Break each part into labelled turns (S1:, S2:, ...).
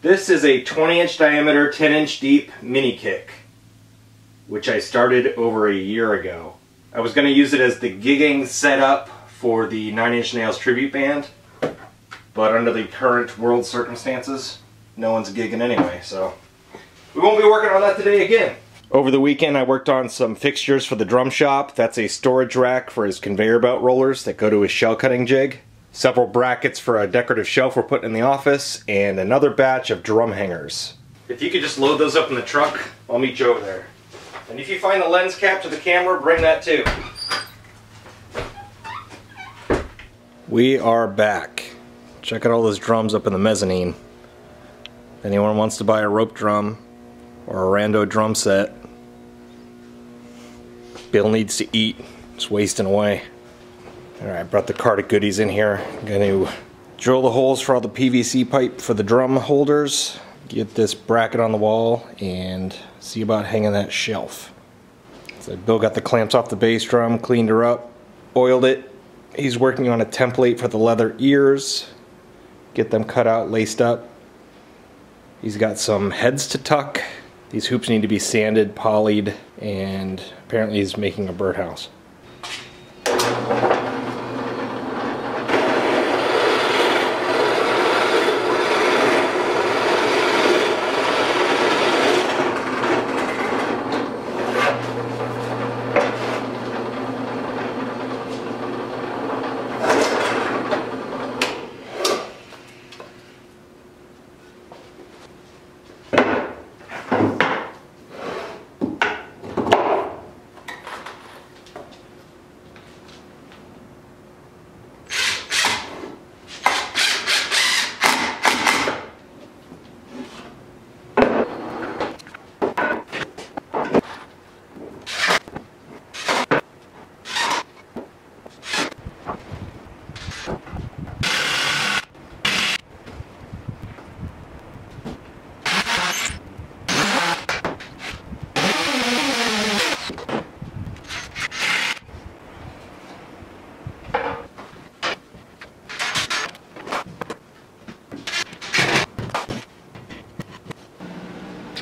S1: This is a 20 inch diameter, 10 inch deep mini kick, which I started over a year ago. I was going to use it as the gigging setup for the Nine Inch Nails tribute band, but under the current world circumstances, no one's gigging anyway, so we won't be working on that today again. Over the weekend I worked on some fixtures for the drum shop. That's a storage rack for his conveyor belt rollers that go to his shell cutting jig. Several brackets for a decorative shelf we're putting in the office, and another batch of drum hangers. If you could just load those up in the truck, I'll meet you over there. And if you find the lens cap to the camera, bring that too. We are back. Check out all those drums up in the mezzanine. If anyone wants to buy a rope drum or a rando drum set, Bill needs to eat. It's wasting away. Alright, I brought the cart of goodies in here. I'm to drill the holes for all the PVC pipe for the drum holders, get this bracket on the wall, and see about hanging that shelf. So Bill got the clamps off the bass drum, cleaned her up, oiled it. He's working on a template for the leather ears. Get them cut out, laced up. He's got some heads to tuck. These hoops need to be sanded, polyed, and apparently he's making a birdhouse.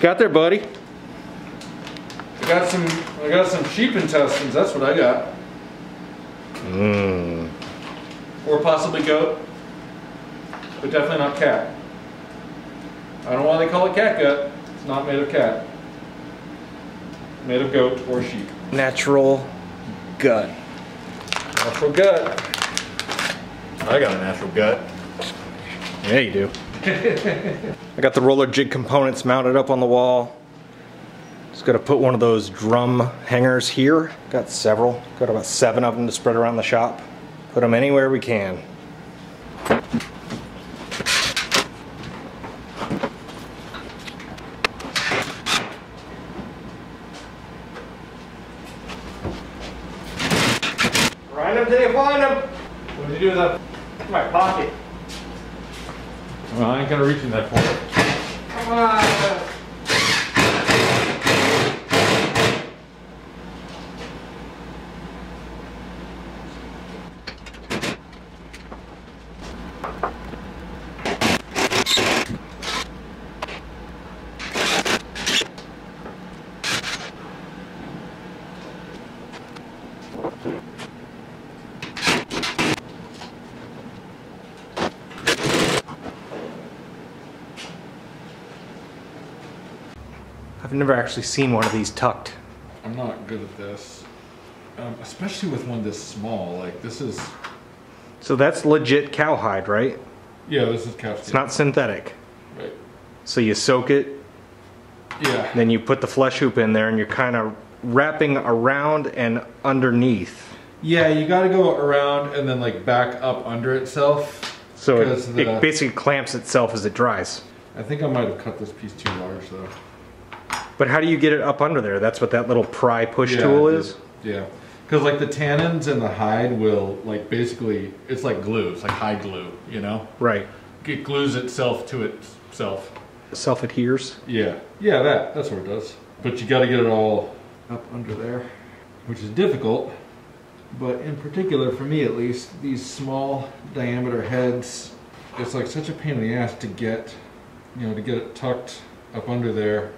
S1: Got there, buddy?
S2: I got some. I got some sheep intestines. That's what I got.
S1: Mmm.
S2: Or possibly goat, but definitely not cat. I don't know why they call it cat gut. It's not made of cat. Made of goat or sheep.
S1: Natural gut.
S2: Natural gut.
S3: I got a natural gut.
S1: Yeah, you do. I got the roller jig components mounted up on the wall. Just gotta put one of those drum hangers here. Got several. Got about seven of them to spread around the shop. Put them anywhere we can. Find them till you find them.
S2: What did you do with that?
S1: In my pocket.
S2: I ain't gonna reach in that it.
S1: Come on. I've never actually seen one of these tucked.
S2: I'm not good at this, um, especially with one this small. Like this is.
S1: So that's legit cowhide, right?
S2: Yeah, this is calf.
S1: It's not synthetic.
S2: Right.
S1: So you soak it,
S2: Yeah.
S1: then you put the flesh hoop in there, and you're kind of wrapping around and underneath.
S2: Yeah, you got to go around and then like back up under itself.
S1: So it,
S2: the-
S1: it basically clamps itself as it dries.
S2: I think I might have cut this piece too large though.
S1: But how do you get it up under there? That's what that little pry push
S2: Yeah,
S1: tool is.
S2: Yeah. Because like the tannins and the hide will like basically it's like glue. It's like hide glue. You know,
S1: Right.
S2: it glues itself to itself.
S1: Self adheres.
S2: Yeah. Yeah, that that's what it does. But you got to get it all up under there, which is difficult. But in particular, for me at least, these small diameter heads, it's like such a pain in the ass to get you know, to get it tucked up under there.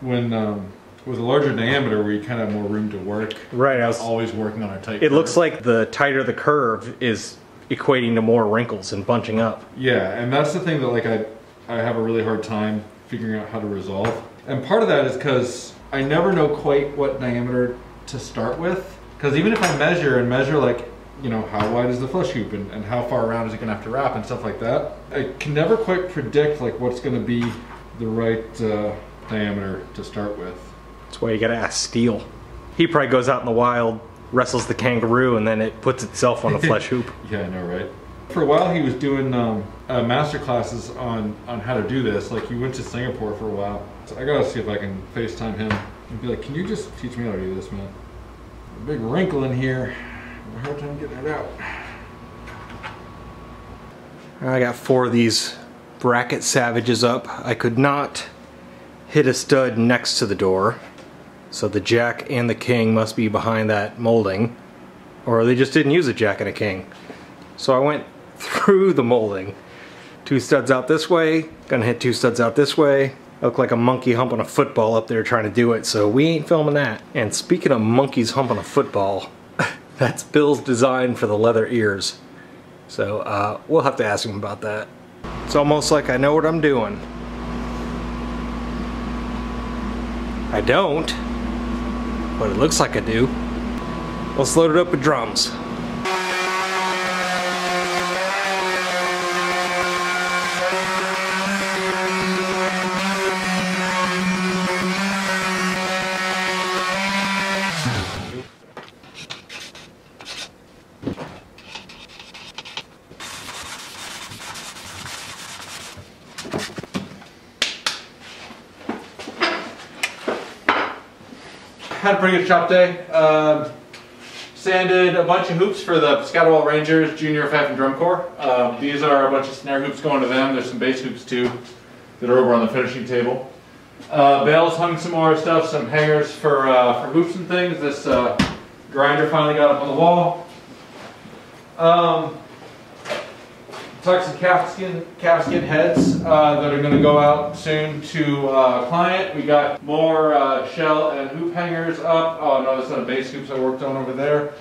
S2: When um, with a larger diameter, where you kind of have more room to work.
S1: Right. I was,
S3: Always working on a tight.
S1: it looks like the tighter the curve is equating to more wrinkles and bunching up.
S2: Yeah, and that's the thing that like I I have a really hard time figuring out how to resolve. And part of that is because I never know quite what diameter to start with. Because even if I measure and measure like you know how wide is the flesh hoop and, and how far around is it gonna have to wrap and stuff like that, I can never quite predict like what's gonna be the right uh, diameter to start with.
S1: That's why you gotta ask Steel. He probably goes out in the wild, wrestles the kangaroo, and then it puts itself on a flesh hoop.
S2: Yeah, I know, right? For a while, he was doing um, uh, master classes on on how to do this. Like he went to Singapore for a while. So I gotta see if I can FaceTime him and be like, "Can you just teach me how to do this, man?" A big wrinkle in here. I have a hard time getting it out.
S1: I got four of these bracket savages up. I could not hit a stud next to the door. So the jack and the king must be behind that molding. Or they just didn't use a jack and a king. So I went through the molding. Two studs out this way, gonna hit two studs out this way. I look like a monkey humping a football up there trying to do it, so we ain't filming that. And speaking of monkeys humping a football, that's Bill's design for the leather ears. So uh, we'll have to ask him about that. It's almost like I know what I'm doing. I don't, but it looks like I do. Let's load it up with drums.
S2: Had a pretty good shop day. Um, sanded a bunch of hoops for the Scatterwall Rangers Junior FF and Drum Corps. Um, these are a bunch of snare hoops going to them. There's some bass hoops too that are over on the finishing table. Uh, Bales hung some more stuff, some hangers for uh, for hoops and things. This uh, grinder finally got up on the wall. Um, some calfskin calfskin heads uh, that are going to go out soon to uh, client. We got more uh, shell and hoop hangers up. Oh no, that's not a bass hoops I worked on over there.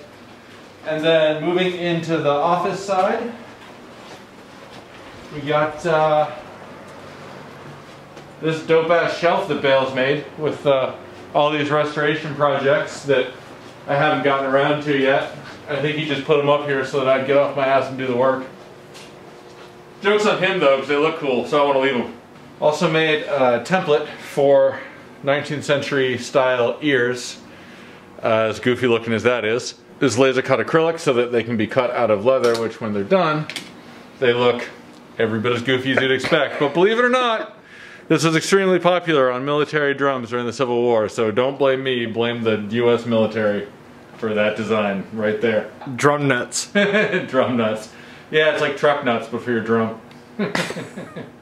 S2: And then moving into the office side, we got uh, this dope ass shelf that Bales made with uh, all these restoration projects that I haven't gotten around to yet. I think he just put them up here so that I'd get off my ass and do the work. Joke's on him though, because they look cool, so I want to leave them. Also made a template for 19th century style ears, uh, as goofy looking as that is. This laser cut acrylic so that they can be cut out of leather, which when they're done, they look every bit as goofy as you'd expect. But believe it or not, this was extremely popular on military drums during the Civil War, so don't blame me, blame the US military for that design right there.
S1: Drum nuts.
S2: drum nuts. Yeah, it's like truck nuts, but for your drum.